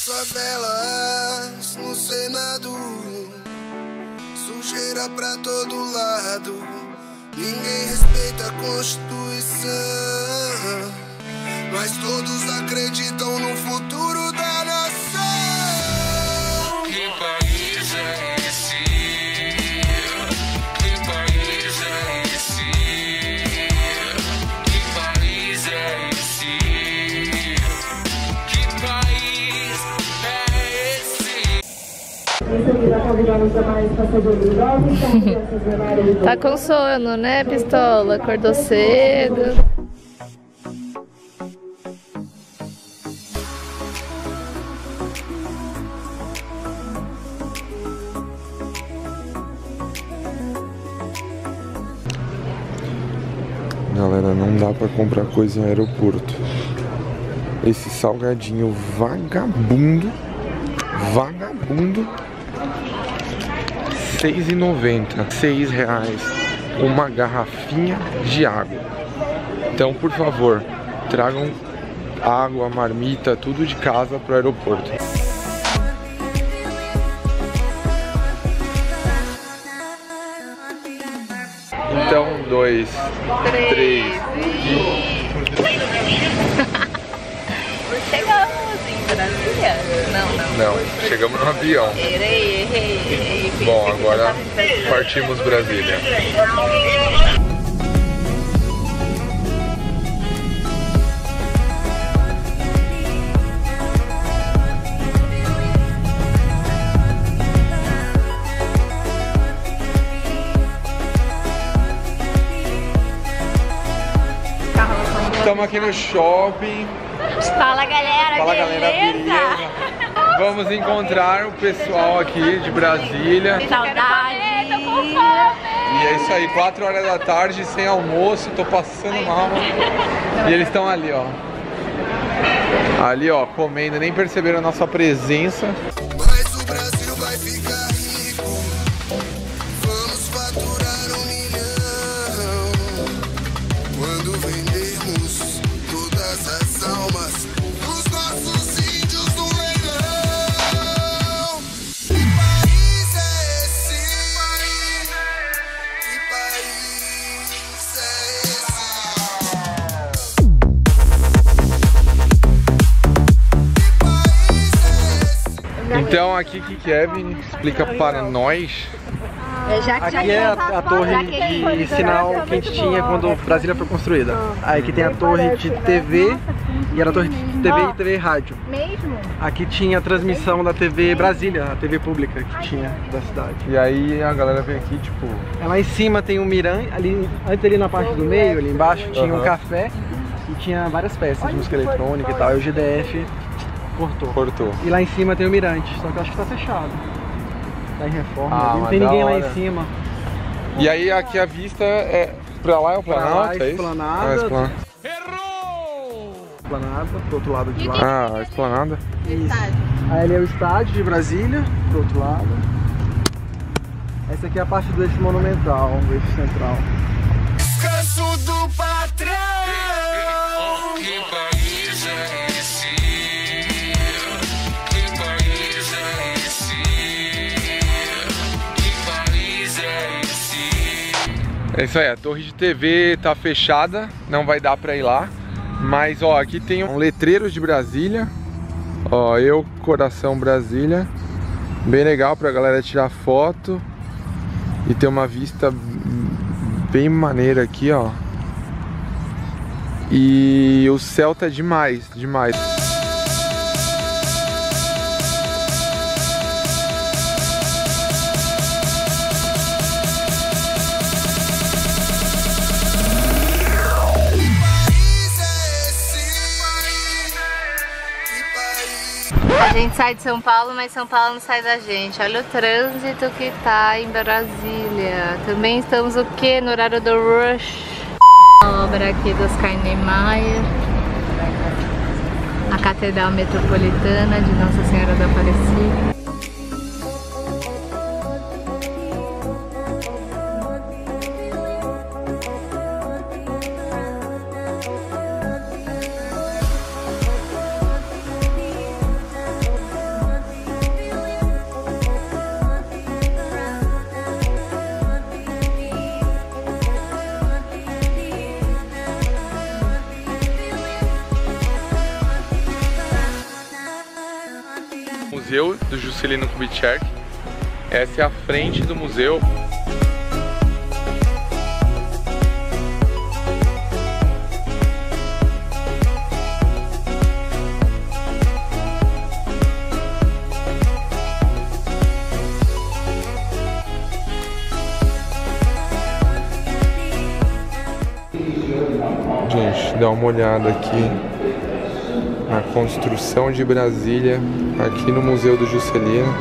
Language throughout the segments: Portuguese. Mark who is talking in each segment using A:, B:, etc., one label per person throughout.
A: nas favelas, no Senado. Sujeira pra todo lado. Ninguém respeita a Constituição. Mas todos acreditam no futuro da
B: Tá com sono, né, Pistola? Acordou cedo.
C: Galera, não dá pra comprar coisa em aeroporto. Esse salgadinho vagabundo, vagabundo, 6,90, seis reais, uma garrafinha de água. Então, por favor, tragam água, marmita, tudo de casa pro aeroporto. Então, dois, três.
B: Chegamos em Brasília? Não, não.
C: Não, chegamos no avião.
B: Errei, errei, errei.
C: Bom, agora partimos Brasília. Estamos aqui no shopping.
B: Fala galera,
C: Fala galera, beleza? Vamos encontrar o pessoal aqui de Brasília.
B: Saudade.
C: E é isso aí, 4 horas da tarde, sem almoço, tô passando mal. E eles estão ali, ó. Ali, ó, comendo, nem perceberam a nossa presença.
A: Mas o Brasil vai ficar rico. Vamos faturar um milhão. Quando vendermos todas as é
C: aqui que Kevin explica para nós.
D: Aqui é a, a torre de sinal que a gente tinha quando Brasília foi construída. Aí aqui tem a torre de TV e era a torre de TV e TV rádio.
E: Mesmo?
D: Aqui tinha a transmissão da TV Brasília, a TV pública que tinha da cidade.
C: E aí a galera vem aqui, tipo,
D: É, lá em cima tem um mirante, ali, antes ali na parte do meio, ali embaixo, tinha um café e tinha várias peças de música eletrônica e tal. E o GDF cortou.
C: cortou.
D: E lá em cima tem o mirante, só que eu acho que tá fechado. Tá em reforma,
C: Ah,
D: não tem ninguém lá em cima.
C: E aí aqui a vista é. Pra lá é o
D: Pra lá
C: Planalto,
D: é
C: é isso?
D: Esplanada.
C: Ah, Esplanada.
D: Esplanada, pro outro lado de lá.
C: Ah, a Esplanada.
D: Isso. Aí ali é o estádio de Brasília, pro outro lado. Essa aqui é a parte do eixo monumental, o eixo central.
F: É
C: isso aí, a torre de TV tá fechada, não vai dar pra ir lá. Mas ó, aqui tem um letreiro de Brasília. Ó, eu, Coração Brasília. Bem legal pra galera tirar foto. E ter uma vista bem maneira aqui, ó. E o céu tá demais, demais.
B: A gente sai de São Paulo, mas São Paulo não sai da gente. Olha o trânsito que tá em Brasília. Também estamos o que? No horário do rush. A obra aqui dos Niemeyer. A Catedral Metropolitana de Nossa Senhora da Aparecida.
C: Do Juscelino Kubitschek. Essa é a frente do museu. Gente, dá uma olhada aqui na construção de Brasília, aqui no Museu do Juscelino.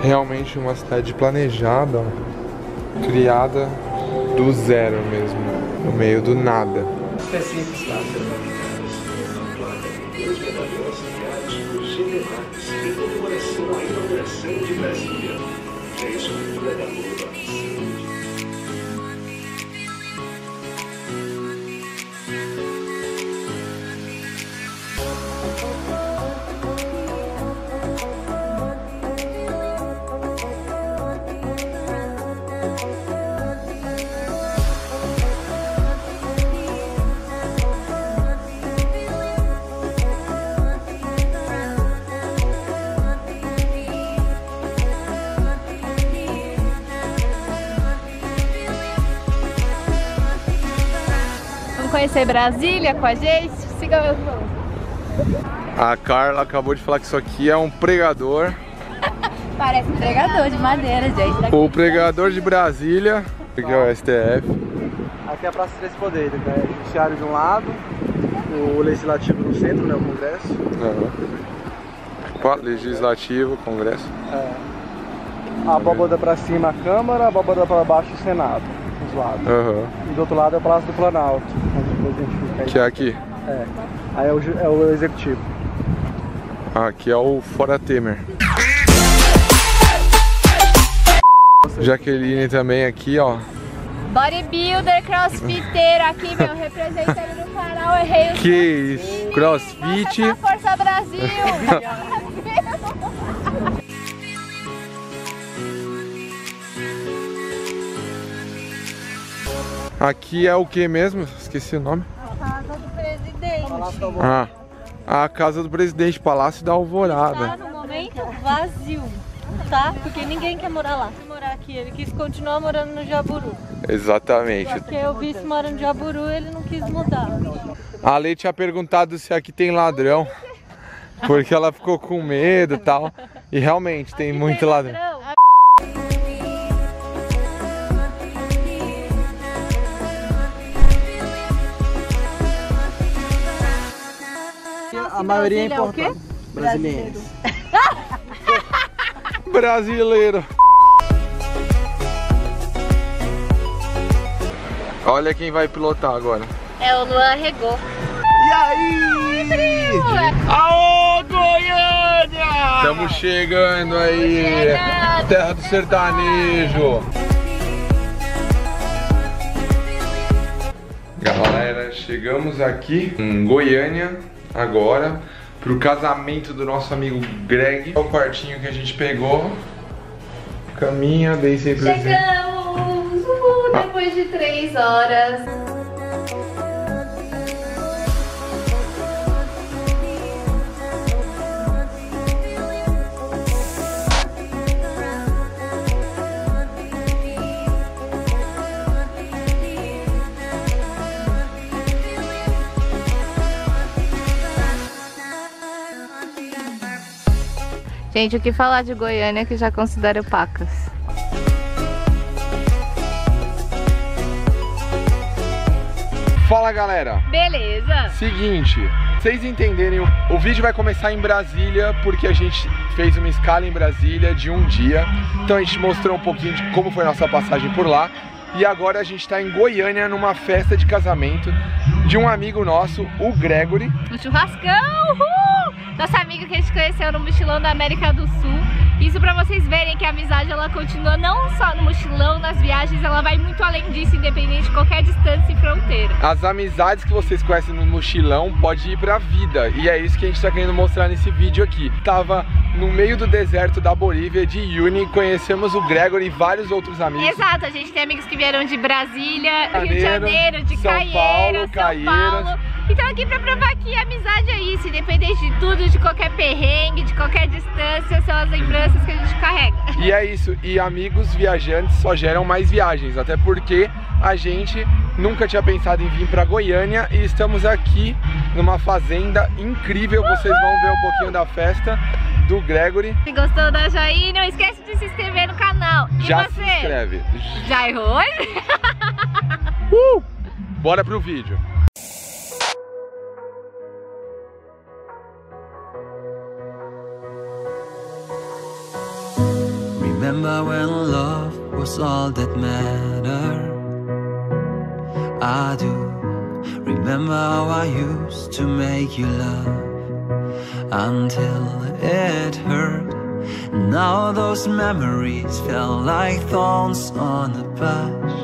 C: Realmente uma cidade planejada, criada do zero mesmo, no meio do nada.
B: Conhecer Brasília com a gente? Siga meu vlog.
C: A Carla acabou de falar que isso aqui é um pregador.
B: Parece um pregador de madeira, gente.
C: O pregador de Brasília, aqui é o STF.
D: Aqui é a Praça dos Três Poderes, né? O Judiciário de um lado, o Legislativo no centro, né? O Congresso.
C: Aham. Legislativo, Congresso.
D: É. A abóbada pra cima a Câmara, a abóbada pra baixo o Senado, os lados.
C: Aham.
D: E do outro lado é o Palácio do Planalto, aí.
C: Que é aqui.
D: É. Aí é o, é o Executivo.
C: Aqui é o Fora Temer. Jaqueline também aqui, ó.
B: Bodybuilder, crossfiteiro aqui, meu, representando no canal Errei
C: Que isso? Crossfit.
B: Nossa, Força Brasil!
C: Aqui é o que mesmo? Esqueci o nome.
B: Casa do presidente.
C: Ah, a casa do presidente, Palácio da Alvorada.
E: no momento vazio, tá? Porque ninguém quer morar lá. Morar aqui, ele quis continuar morando no Jaburu.
C: Exatamente.
E: Porque o vice mora no Jaburu, ele não quis mudar.
C: A Lei tinha perguntado se aqui tem ladrão. Porque ela ficou com medo e tal. E realmente tem muito ladrão.
D: A maioria é
E: é o quê?
D: importada. Brasileiros.
C: Brasileiro. Olha quem vai pilotar agora.
B: É o Luan Regou.
D: E aí?
C: Aô, Goiânia! Estamos chegando aí.
B: chegando.
C: Terra do sertanejo. Galera, chegamos aqui em Goiânia agora pro casamento do nosso amigo Greg. É o quartinho que a gente pegou. Caminha, bem sem.
B: Chegamos! Uhul, depois de três horas. Gente, o que falar de Goiânia que já considero pacas?
C: Fala galera!
B: Beleza!
C: Seguinte, vocês entenderem, o, o vídeo vai começar em Brasília porque a gente fez uma escala em Brasília de um dia. Então a gente mostrou um pouquinho de como foi a nossa passagem por lá. E agora a gente está em Goiânia numa festa de casamento de um amigo nosso, o Gregory.
B: Um churrascão! Uhul! Nossa amiga que a gente conheceu no mochilão da América do Sul. Isso pra vocês verem que a amizade ela continua não só no mochilão, nas viagens, ela vai muito além disso, independente de qualquer distância e fronteira.
C: As amizades que vocês conhecem no mochilão pode ir pra vida. E é isso que a gente tá querendo mostrar nesse vídeo aqui. Tava no meio do deserto da Bolívia, de Uyuni, conhecemos o Gregory e vários outros amigos.
B: Exato, a gente tem amigos que vieram de Brasília, Rio de
C: Janeiro,
B: Janeiro, de
C: São
B: Caieiras,
C: Paulo,
B: São. Paulo. Então aqui pra provar que amizade é isso, independente de tudo, de qualquer perrengue, de qualquer distância, são as lembranças que a gente carrega.
C: E é isso, e amigos viajantes só geram mais viagens, até porque a gente nunca tinha pensado em vir pra Goiânia e estamos aqui numa fazenda incrível, vocês vão ver um pouquinho da festa do Gregory.
B: Se gostou, dá joinha, não esquece de se inscrever no canal. E
C: Já
B: você?
C: se inscreve.
B: Já errou hoje?
C: Uh! Bora pro vídeo.
G: When love was all that mattered? I do. Remember how I used to make you laugh until it hurt. Now those memories felt like thorns on a patch.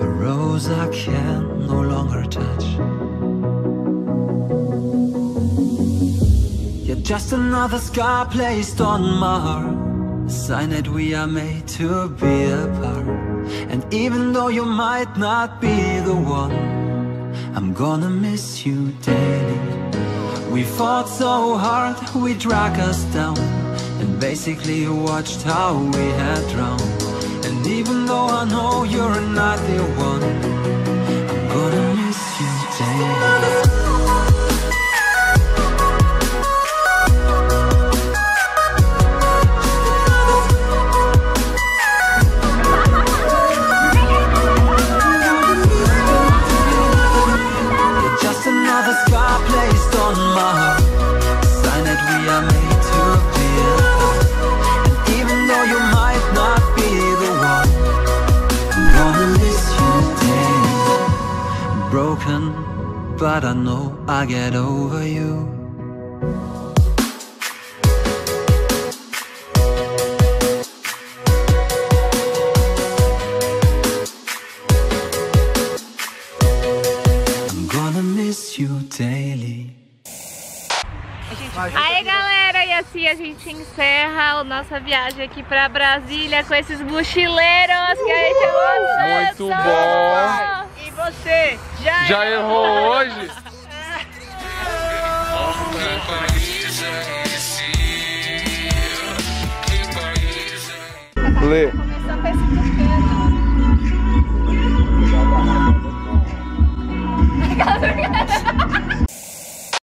G: A rose I can no longer touch. You're just another scar placed on my heart. Sign that we are made to be apart. And even though you might not be the one, I'm gonna miss you daily. We fought so hard, we dragged us down. And basically watched how we had drowned. And even though I know you're not the one, I'm gonna miss you daily. Broken, but I know I get over you. I'm gonna miss you daily.
B: Aí galera, e assim a gente encerra a nossa viagem aqui pra Brasília com esses mochileiros que a gente amou
C: Muito bom.
E: Você? Já,
C: Já errou hoje?
F: Que país é esse? Que país é
C: Lê.
E: começar com esse pequeno.